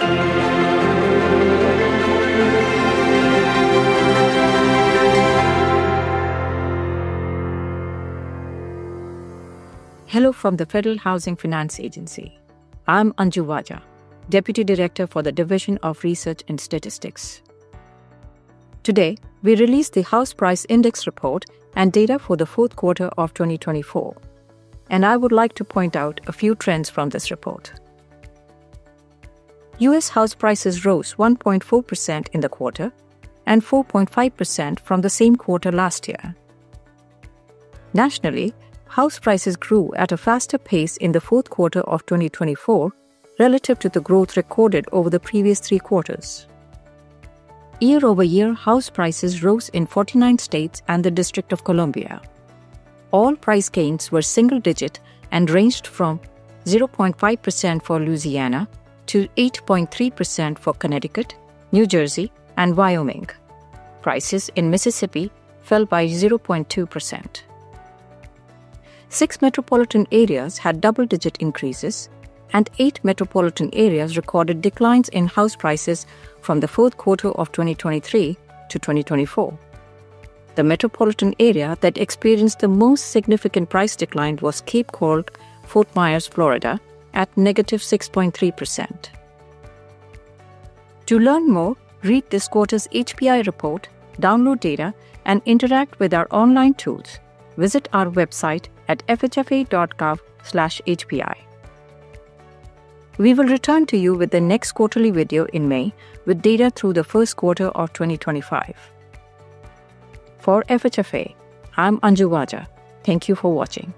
Hello from the Federal Housing Finance Agency. I'm Anju Vajja, Deputy Director for the Division of Research and Statistics. Today, we released the House Price Index report and data for the fourth quarter of 2024. And I would like to point out a few trends from this report. US house prices rose 1.4% in the quarter and 4.5% from the same quarter last year. Nationally, house prices grew at a faster pace in the fourth quarter of 2024 relative to the growth recorded over the previous three quarters. Year over year, house prices rose in 49 states and the District of Columbia. All price gains were single digit and ranged from 0.5% for Louisiana to 8.3% for Connecticut, New Jersey, and Wyoming. Prices in Mississippi fell by 0.2%. Six metropolitan areas had double digit increases, and eight metropolitan areas recorded declines in house prices from the fourth quarter of 2023 to 2024. The metropolitan area that experienced the most significant price decline was Cape Coral, Fort Myers, Florida, at negative 6.3%. To learn more, read this quarter's HPI report, download data, and interact with our online tools. Visit our website at fhfa.gov/hpi. We will return to you with the next quarterly video in May with data through the first quarter of 2025. For FHFA, I'm Anju Vajja. Thank you for watching.